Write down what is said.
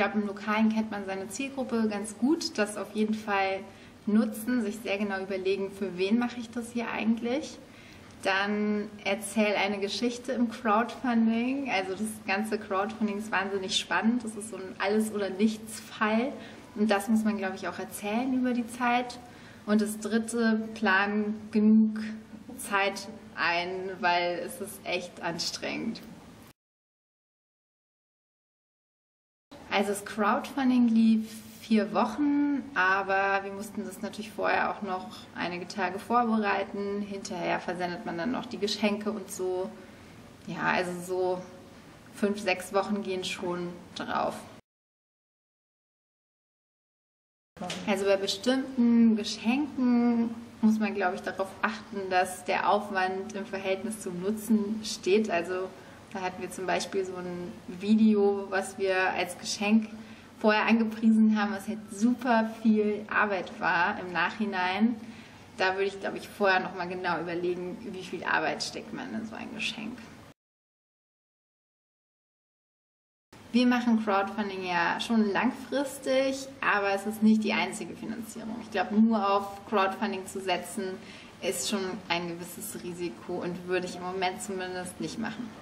glaube, im Lokalen kennt man seine Zielgruppe ganz gut. Das auf jeden Fall nutzen, sich sehr genau überlegen, für wen mache ich das hier eigentlich. Dann erzähl eine Geschichte im Crowdfunding. Also das ganze Crowdfunding ist wahnsinnig spannend. Das ist so ein Alles- oder Nichts-Fall. Und das muss man, glaube ich, auch erzählen über die Zeit. Und das dritte, plan genug Zeit ein, weil es ist echt anstrengend. Also das Crowdfunding lief vier Wochen, aber wir mussten das natürlich vorher auch noch einige Tage vorbereiten. Hinterher versendet man dann noch die Geschenke und so. Ja, also so fünf, sechs Wochen gehen schon drauf. Also bei bestimmten Geschenken muss man, glaube ich, darauf achten, dass der Aufwand im Verhältnis zum Nutzen steht. Also da hatten wir zum Beispiel so ein Video, was wir als Geschenk vorher angepriesen haben, was halt super viel Arbeit war im Nachhinein. Da würde ich, glaube ich, vorher nochmal genau überlegen, wie viel Arbeit steckt man in so ein Geschenk. Wir machen Crowdfunding ja schon langfristig, aber es ist nicht die einzige Finanzierung. Ich glaube, nur auf Crowdfunding zu setzen, ist schon ein gewisses Risiko und würde ich im Moment zumindest nicht machen.